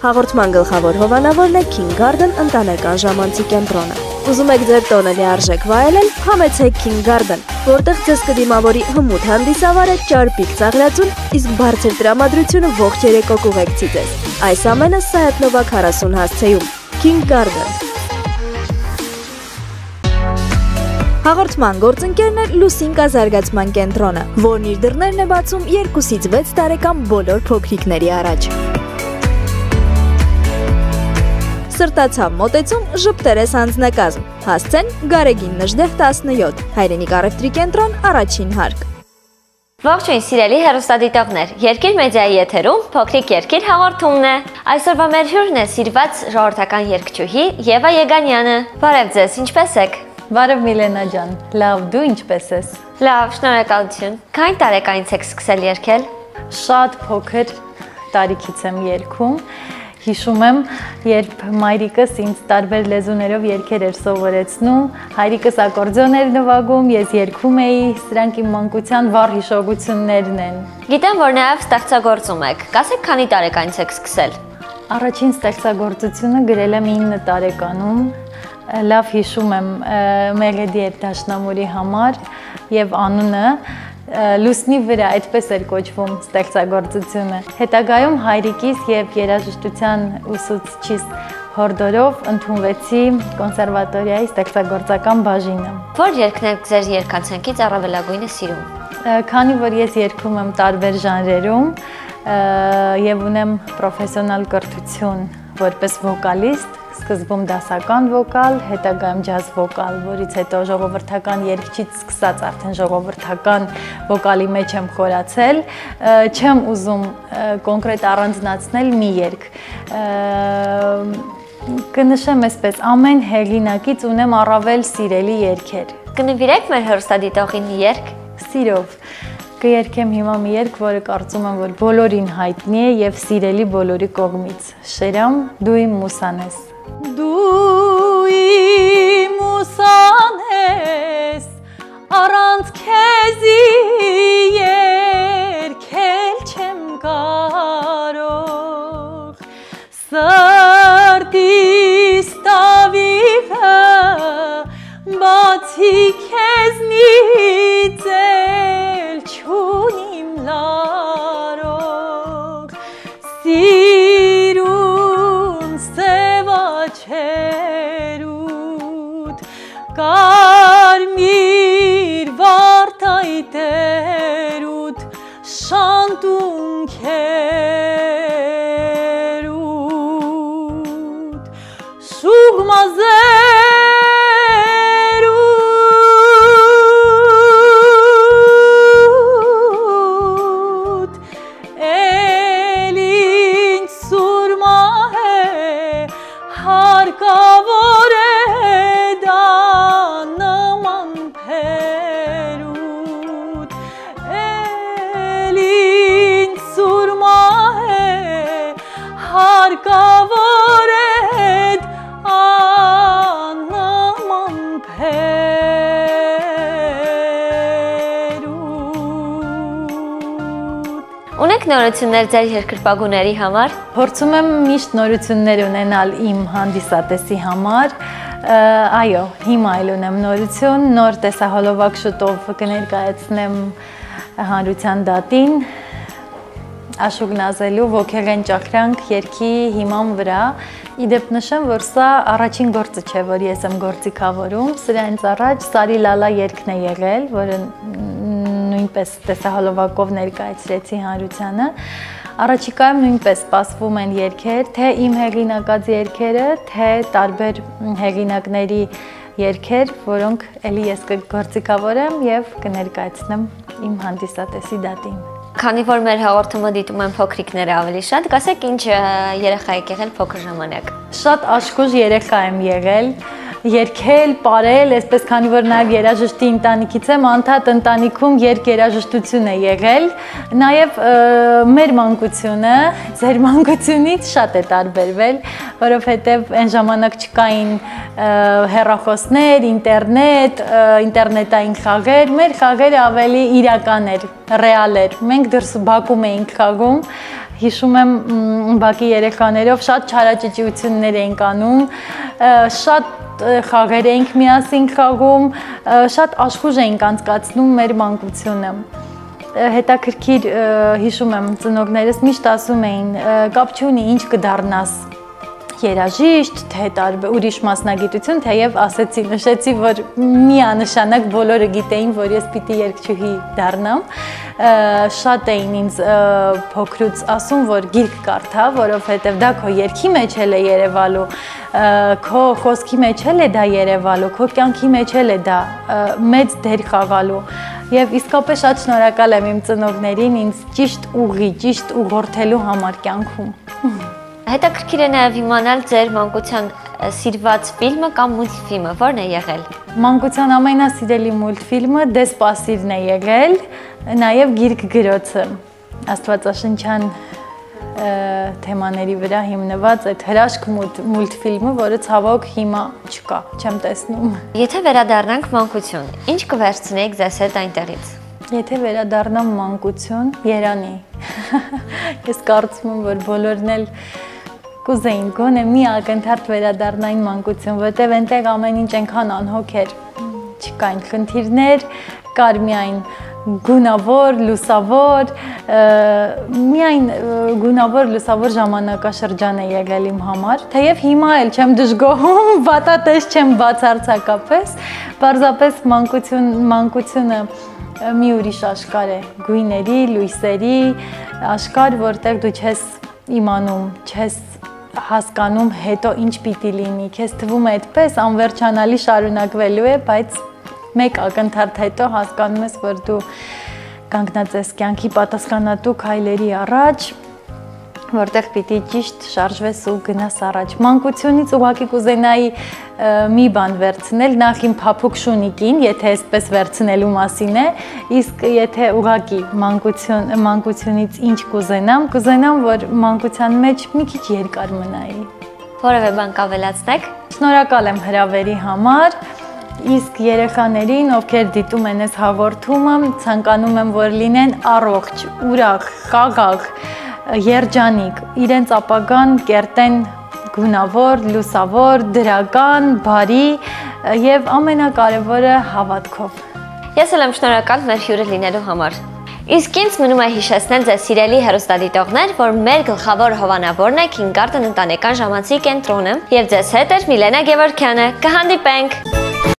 Հաղորդման գլխավոր հովանավորն է King Garden ընտանեկան ժամանցի կենտրոնը։ Ուզում եք ձեր տոնը լիարժեք վայելել, համեցեք King Garden, որտեղ ձեզ կդիմավորի հմուտ հանդիսավարը ճարպիկ ծաղրածուն, իսկ բարձր տրամադրությունը ողջ երեկո կուղեկցի ձեզ։ Այս ամենը Սայաթնովա 40 հասցեում։ King Garden Հաղորդման գործընկերն է Լուսինկա զարգացման կենտրոնը, որն իր դռներն է բացում 2-ից 6 տարեկան բոլոր փոքրիկների առաջ։ Սրտացավ մոտեցում ժպտերես անձնակազմ։ Հասցեն Գարեգին Նժդեհ 17, Հայրենիք առևտրի կենտրոն, առաջին հարկ։ Ողջույն սիրելի հերոստադիտողներ, Երկիր մեդիայի եթերում փոքրիկ երկիր հաղորդումն է։ Այսօրվա մեր հյուրն է սիրված ժողովրդական երգչուհի Եվա Եգանյանը։ Բարև ձեզ, ինչպե՞ս եք։ Բարև Միլենա ջան։ Լավ, դու ինչպե՞ս ես։ Լավ, շնորհակալություն։ Քանի տարեկանից եք սկսել երգել։ Շատ փոքր տարիքից եմ երգում Հիշում եմ, երբ մայրիկս ինձ տարբեր լեզուներով երգեր էր սովորեցնում, հայրիկս ակորդեոն էր նվագում, ես երգում էի, սրանք իմ մանկության վառ հիշողություններն են։ Գիտեմ, որ նաև ստեղծագործում եք։ Կասեք, քանի տարեկանից եք սկսել։ Առաջին ստեղծագործությունը գրել եմ 9 տարեկանում, լավ հիշում եմ Մեղեդի եւ Դաշնամուրի համար եւ անունը լուսնի վրա այդպես էր կոչվում ստեղծագործությունը։ Հետագայում հայրիկիս եւ երաժշտության ուսուցչիս հորդորով ընդունվեցի կոնսերվատորիայի ստեղծագործական բաժինը։ Որ երգներ ձեր երգացանկից առավելագույնը սիրում։ Քանի որ ես երգում եմ տարբեր ժանրերում եւ ունեմ պրոֆեսիոնալ կրթություն որպես վոկալիստ, սկզբում դասական վոկալ, հետագայում ջազ վոկալ, որից հետո ժողովրդական երգչից սկսած արդեն ժողովրդական վոկալի մեջ եմ խորացել, չեմ ուզում կոնկրետ առանձնացնել մի երգ կնշեմ այսպես, ամեն հեղինակից ունեմ առավել սիրելի երգեր։ Կնվիրեք մեր հերոստադիտողին մի երգ։ Սիրով։ Կերքեմ հիմա մի երգ, որը կարծում եմ, որ բոլորին հայտնի է եւ սիրելի բոլորի կողմից։ Շերամ, դու իմ մուսան ես դու իմ ուսան ես առանց քեզի չերուտ կարմիր վարդայտերուտ շանտուն քերուտ շուղ Ունեք նորություններ ձեր երկրպագուների համար։ Փորձում եմ միշտ նորություններ ունենալ իմ հանդիսատեսի համար։ Այո, հիմա այլ ունեմ նորություն, նոր տեսահոլովակ շուտով կներկայացնեմ հանրության դատին Աշուկ նազելու ոգեղեն ճախրանք երկի հիման վրա։ Իդեպ նշեմ, որ սա առաջին գործը չէ, որ ես եմ գործիքավորում։ Սրանից առաջ Սարի Լալա երգն է եղել, որը նույնպես տեսահոլովակով ներկայացրեցի հանրությանը։ Առաջիկայում նույնպես սպասվում են երգեր, թե իմ հեղինակած երգերը, թե տարբեր հեղինակների երգեր, որոնք ելի ես կգործիկավորեմ եւ կներկայացնեմ իմ հանդիսատեսի դատին։ Քանի որ մեր հաղորդումը դիտում են փոքրիկները ավելի շատ, կասեք ինչ երեխա եք եղել փոքր ժամանակ։ Շատ աշխուժ երեխա եմ եղել, երկել, ապարել, այսպես քանի որ նաև երաժշտի ընտանիքից եմ, անդադ ընտանիքում երգերաժշտություն է եղել, նաև մեր մանկությունը ձեր մանկությունից շատ է տարբերվել, որովհետև այն ժամանակ չկային հեռախոսներ, ինտերնետ, ինտերնետային խաղեր, մեր խաղերը ավելի իրական էր, ռեալ էր։ Մենք դրս Բաքում էինք խաղում, հիշում եմ բակի երեխաներով շատ չարաճճիություններ էինք անում, շատ խաղեր էինք միասին խաղում, շատ աշխուժ էինք անցկացնում մեր մանկությունը հետաքրքիր հիշում եմ ծնողներս միշտ ասում էին կապ չունի ինչ կդառնաս երաժիշտ, թե տարբեր ուրիշ մասնագիտություն, թեև ասեցի, նշեցի, որ միանշանակ բոլորը գիտեին, որ ես պիտի երգչուհի դառնամ։ Շատ էին ինձ փոքրուց ասում, որ գիրք կարդա, որովհետև դա քո երգի մեջ էլ է Երևալու, քո խոսքի մեջ էլ է դա Երևալու, քո կյանքի մեջ էլ է դա մեծ դեր խաղալու։ Եւ իսկապես շատ շնորհակալ եմ իմ ծնողներին ինձ ճիշտ ուղի, ճիշտ ուղղորդելու համար կյանքում։ Հետաքրքիր է նաև իմանալ ձեր մանկության սիրված ֆիլմը կամ մուլտֆիլմը, ո՞րն է եղել։ Մանկության ամենասիրելի մուլտֆիլմը Դեսպասիվն է եղել, նաև գիրք գրոցը։ Աստվածաշնչյան թեմաների վրա հիմնված այդ հրաշք մուլտ- մուլտֆիլմը, որը ցավոք հիմա չկա, չեմ տեսնում։ Եթե վերադառնանք մանկություն, ինչ կվերցնեիք ձեզ հետ այնտեղից։ Եթե վերադառնամ մանկություն, Երանի։ Ես կարծում եմ, որ բոլորն էլ կուզեին գոնե մի ակնթարթ վերադառնային մանկություն, որտեղ այնտեղ ամեն ինչ այնքան անհոգ էր։ Չկային. Խնդիրներ, կար միայն գունավոր, լուսավոր, միայն գունավոր, լուսավոր ժամանակաշրջան է եղել իմ համար։ Թեև հիմա էլ չեմ դժգոհում, վատատես չեմ բացարձակապես, պարզապես մանկություն, մանկությունը մի ուրիշ աշխարհ է, գույների, լույսերի աշխարհ, որտեղ դու չես իմանում, չես հասկանում հետո ինչ պիտի լինի։ Քեզ թվում է այդպես անվերջանալի շարունակվելու է, բայց մեկ ակնթարթ հետո հասկանում ես, որ դու կանգնած ես կյանքի պատասխանատու քայլերի առաջ, որտեղ պիտի ճիշտ շարժվես ու գնաս առաջ։ Մանկությունից ուղակի կուզենայի մի բան վերցնել, նախ իմ փափուկ շունիկին, եթե այսպես վերցնելու մասին է, իսկ եթե ուղակի մանկություն մանկությունից ինչ կուզենամ, կուզենամ, որ մանկության մեջ մի քիչ երկար մնայի։ Որևէ բան կավելացնեք։ Շնորհակալ եմ հրավերի համար։ Իսկ երեխաներին, ովքեր դիտում են այս հաղորդումը, ցանկանում եմ, որ լինեն առողջ, ուրախ, խաղաղ, երջանիկ, իրենց ապագան կերտեն գունավոր, լուսավոր, դրական, բարի եւ ամենակարևորը հավատքով։ Ես էլ եմ շնորհակալ մեր հյուրը լինելու համար։ Իսկ ինձ մնում է հիշեցնել ձեզ սիրելի հերոստադիտողներ, որ մեր գլխավոր հովանավորն է King Garden ընտանեկան ժամանցի կենտրոնը, եւ ձեզ հետ է Միլենա Գևորքյանը։ Կհանդիպենք։